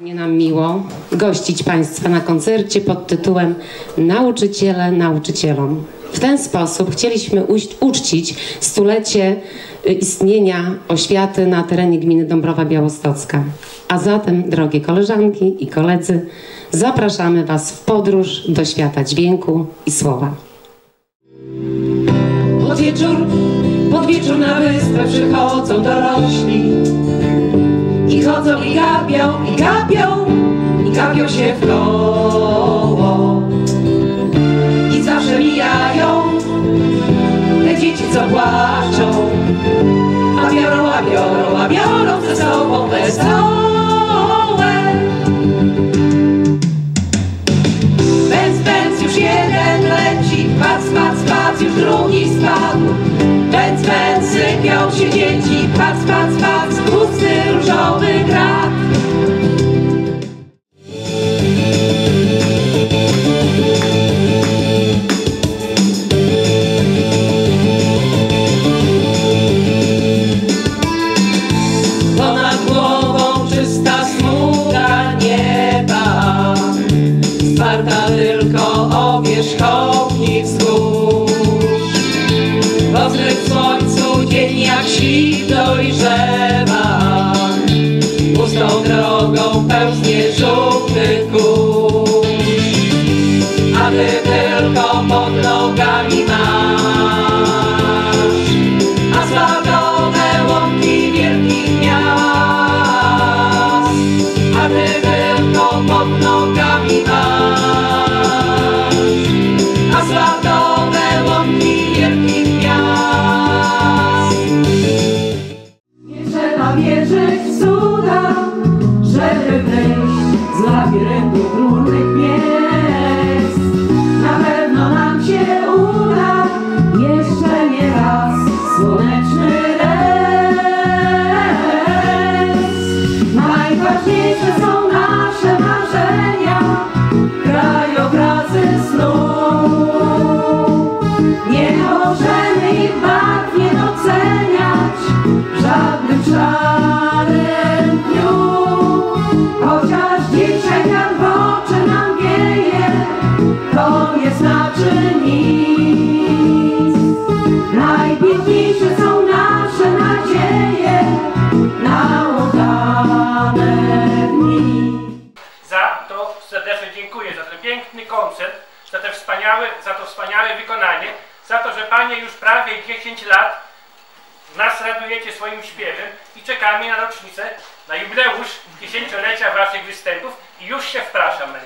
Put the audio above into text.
Nie nam miło gościć Państwa na koncercie pod tytułem Nauczyciele nauczycielom. W ten sposób chcieliśmy uczcić stulecie y, istnienia oświaty na terenie gminy Dąbrowa Białostocka. A zatem, drogie koleżanki i koledzy, zapraszamy Was w podróż do świata dźwięku i słowa. Pod wieczór, pod wieczór na wyspę przychodzą dorośli chodzą i gapią, i gapią, i gapią się w koło I zawsze mijają te dzieci, co płaczą A biorą, a biorą, a biorą ze sobą wesołe Benz, benz, już jeden leci, pac, pac, pac, już drugi spadł. Benz, benz, sypią się dzieci, pac, pac, pac, pusty różowy jak świt dojrzewa. Pustą drogą pełznie żółty kurz A ty tylko pod nogami masz znaczy nic są nasze nadzieje Na udane dni Za to serdecznie dziękuję, za ten piękny koncert, za, te wspaniałe, za to wspaniałe wykonanie, za to, że Panie już prawie 10 lat nas radujecie swoim śpiewem i czekamy na rocznicę, na jubileusz dziesięciolecia Waszych występów i już się wpraszam na.